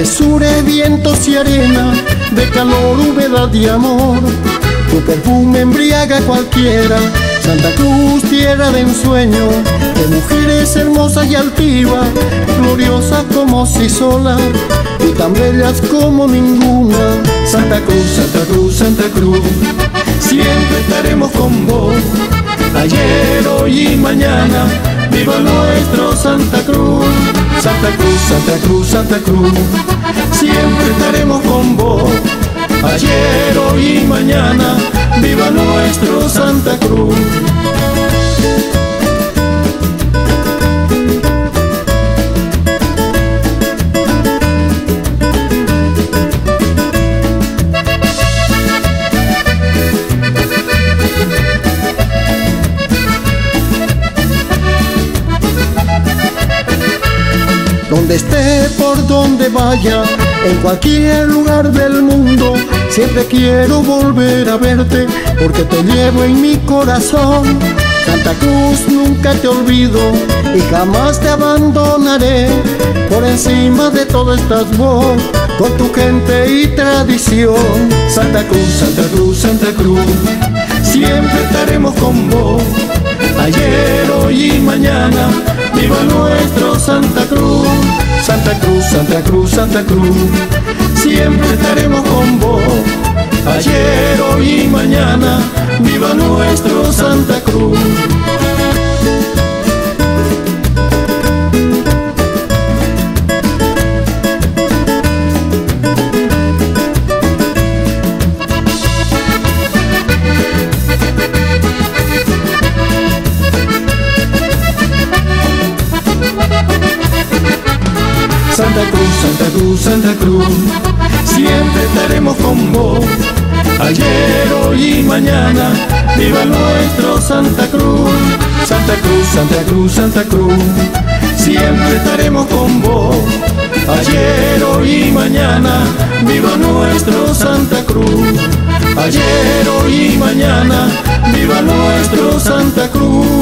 travesura, vientos y arena, de calor, humedad y amor. Tu perfume embriaga cualquiera, Santa Cruz, tierra de ensueño, de mujeres hermosas y altivas, gloriosas como si sola y tan bellas como ninguna. Santa Cruz, Santa Cruz, Santa Cruz, siempre estaremos con vos, ayer, hoy y mañana, viva nuestro Santa Cruz. Santa Cruz, Santa Cruz, Santa Cruz, siempre estaremos con vos, ayer, hoy y mañana, viva nuestro Santa Cruz. Donde esté, por donde vaya, en cualquier lugar del mundo, siempre quiero volver a verte, porque te llevo en mi corazón. Santa Cruz nunca te olvido y jamás te abandonaré. Por encima de todo estás vos, con tu gente y tradición. Santa Cruz, Santa Cruz, Santa Cruz, siempre estaremos con vos. Ayer, hoy y mañana, viva nuestro Santa Cruz. Santa Cruz, Santa Cruz, siempre estaremos con vos. Ayer, hoy y mañana, viva nuestro Santa Cruz. Santa Cruz, Santa Cruz, Santa Cruz, siempre estaremos con vos. Ayer, hoy y mañana, viva nuestro Santa Cruz. Santa Cruz, Santa Cruz, Santa Cruz, siempre estaremos con vos. Ayer, hoy y mañana, viva nuestro Santa Cruz. Ayer, hoy y mañana, viva nuestro Santa Cruz.